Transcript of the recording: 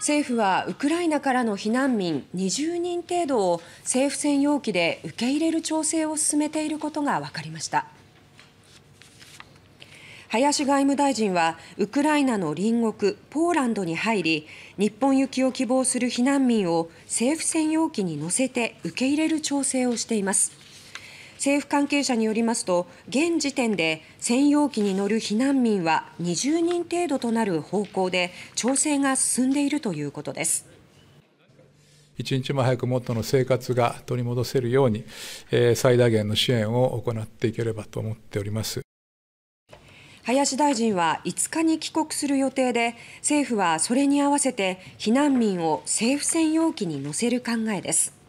政府はウクライナからの避難民20人程度を政府専用機で受け入れる調整を進めていることが分かりました。林外務大臣はウクライナの隣国ポーランドに入り日本行きを希望する避難民を政府専用機に乗せて受け入れる調整をしています。政府関係者によりますと現時点で専用機に乗る避難民は20人程度となる方向で調整が進んでいるということです。一日も早く元の生活が取り戻せるように最大限の支援を行っていければと思っております。林大臣は5日に帰国する予定で政府はそれに合わせて避難民を政府専用機に乗せる考えです